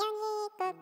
연희국